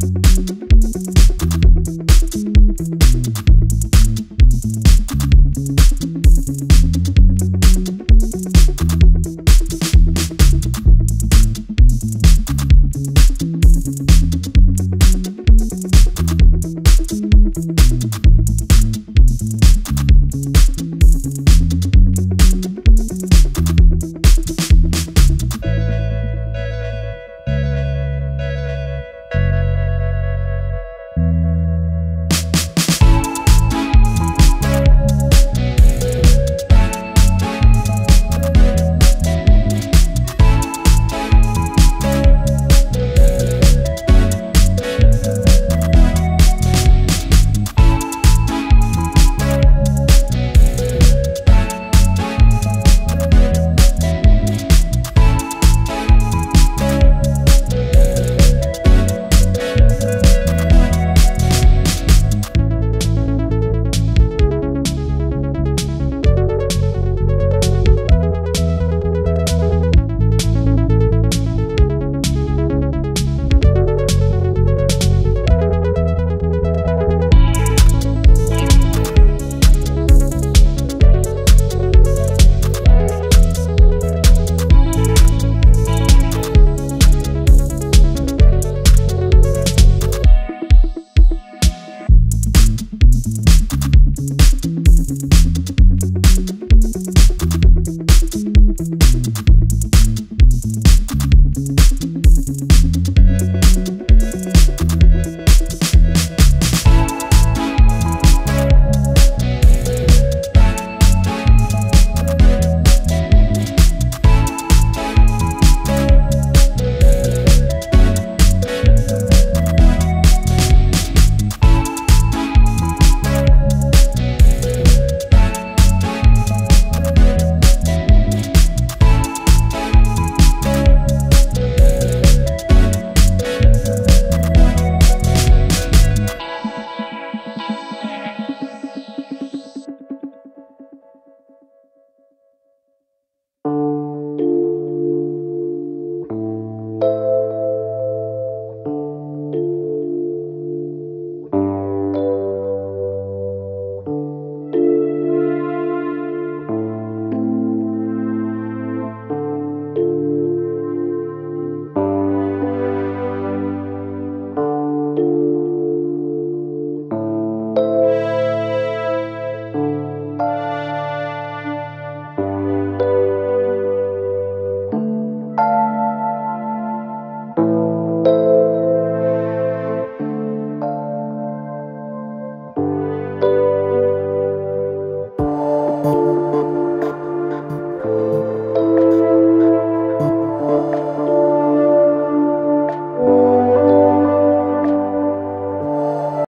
Thank